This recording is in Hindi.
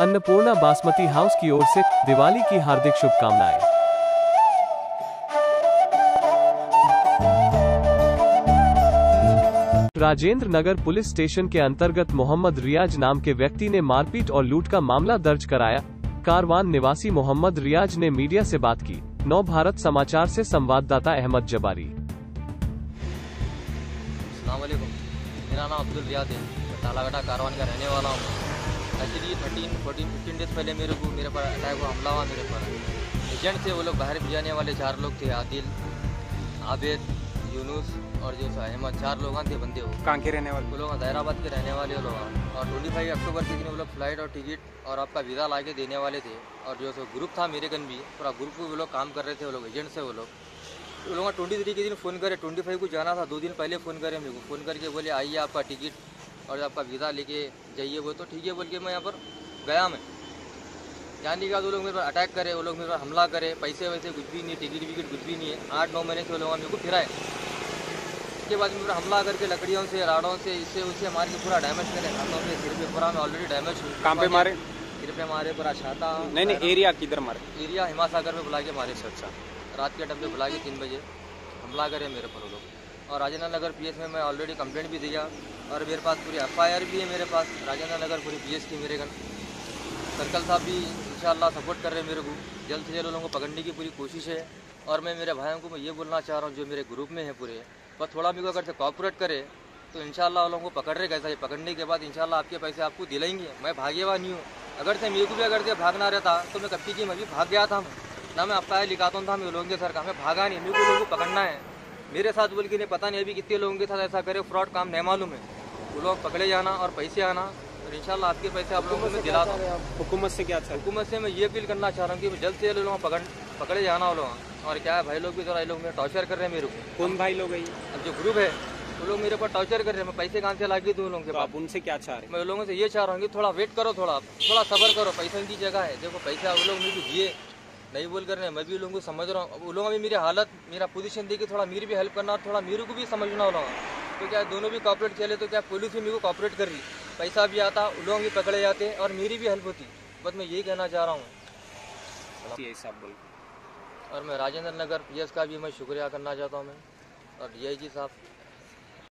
अन्नपूर्णा बासमती हाउस की ओर से दिवाली की हार्दिक शुभकामनाएँ। राजेंद्र नगर पुलिस स्टेशन के अंतर्गत मोहम्मद रियाज नाम के व्यक्ति ने मारपीट और लूट का मामला दर्ज कराया। कारवान निवासी मोहम्मद रियाज ने मीडिया से बात की। नव भारत समाचार से संवाददाता अहमद जबारी। मेरा नाम अब्दुल रियाद है। कारवान का रहने वाला हूँ। Actually thirteen fourteen fifteen days पहले मेरे को मेरे पर अटैक हुआ हमला हुआ मेरे पर। एजेंट थे वो लोग बाहर भिजाने वाले चार लोग थे आदिल आबेद यूनुस और जो सा अहमद चार लोग थे बंदे वो कहाँ के रहने वाले? वो लोग हैदराबाद के रहने वाले लोग और ट्वेंटी फाइव अक्टूबर के दिन वो लोग फ़्लाइट और टिकट और आपका वीज़ा ला के देने वाले थे। और जो सो ग्रुप था मेरे कन भी पूरा ग्रुप वो लोग काम कर रहे थे वो लोग एजेंट से वो लोग। वो लोग ट्वेंटी थ्री के दिन फ़ोन करे ट्वेंटी फाइव को जाना था दो दिन पहले फ़ोन करे मेरे को। फ़ोन करके बोले आइए आपका टिकट और आपका वीज़ा लेके जाइए वो तो ठीक है बोल के मैं यहाँ पर गया मैं। जाने के बाद वो लोग मेरे पर अटैक करे वो लोग मेरे पर हमला करे पैसे वैसे कुछ भी नहीं टिकट विकट कुछ भी नहीं है। आठ नौ महीने से वो लोग मेरे को फिराए। उसके बाद मेरे पर हमला करके लकड़ियों से राड़ों से इससे उससे मार के पूरा डैमेज करे। हाथों पे सिर पे पूरा मैं ऑलरेडी डैमेज हूँ कहाँ पे मारे? सिर पे मारे पूरा छाता नहीं नहीं एरिया किधर मारे? एरिया हिमासागर में बुला के मारे। से अच्छा। रात के टाइम पे बुला के तीन बजे। हमला करे मेरे पर वो लोग। और राजेंद्र नगर पीएस में मैं ऑलरेडी कंप्लेंट भी दिया और मेरे पास पूरी एफआईआर भी है मेरे पास। राजेंद्र नगर पूरी पी की मेरे गन। सर्कल साहब भी इंशाल्लाह सपोर्ट कर रहे हैं मेरे को। जल्द से जल्द उन लोगों को पकड़ने की पूरी कोशिश है और मैं मेरे भाइयों को मैं ये बोलना चाह रहा हूँ, जो मेरे ग्रुप में है पूरे। बस थोड़ा को अगर से कॉपरेट करे तो इंशाल्लाह उन लोगों को पकड़ रहे कैसा पकड़ने के बाद इंशाल्लाह आपके पैसे आपको दिलाएँगे। मैं भागे हुआ नहीं हूँ। अगर से मेरे को भी अगर से भागना रहता तो मैं कब की मैं भी भाग गया था ना मैं आपका लिखाता था, मैं लोगों के सर का मैं भागा नहीं? मेरे को लोगों को पकड़ना है। मेरे साथ बोल के नहीं पता नहीं अभी कितने लोगों के साथ ऐसा करे फ्रॉड काम नहीं मालूम है। वो लोग पकड़े जाना और पैसे आना और इंशाल्लाह आपके पैसे आप लोगों को हूँ हुकूमत से क्या हुकूमत से मैं ये अपील करना चाह रहा हूँ कि जल्द से जल्द लोग पकड़ पकड़े जाना वो लोग। और क्या है भाई लोग भी थोड़ा ये लोग मेरे टॉर्चर कर रहे हैं मेरे को। कौन भाई लोग है अब जो ग्रुप है वो लोग मेरे ऊपर टॉर्चर कर रहे हैं। मैं पैसे कहाँ से लागी दूँ लोगों के तो पास? उनसे क्या चाह रहे मैं लोगों से ये चाह रहा हूँ कि थोड़ा वेट करो थोड़ा थोड़ा सबर करो। पैसे की जगह है। देखो पैसा वो लोग मुझे दिए। नहीं बोल कर रहे मैं भी लोगों को समझ रहा हूँ। वो लोग अभी मेरी हालत मेरा पोजीशन देखिए थोड़ा मेरी भी हेल्प करना और थोड़ा मेरे को भी समझना हो रहा तो क्या दोनों भी कॉपरेट चले तो क्या पुलिस भी मेरे को कॉपरेट कर रही? पैसा भी आता वो लोग भी पकड़े जाते और मेरी भी हेल्प होती। बस मैं यही कहना चाह रहा हूँ। और मैं राजेंद्र नगर पीएस का भी मैं शुक्रिया करना चाहता हूँ मैं। और डी साहब।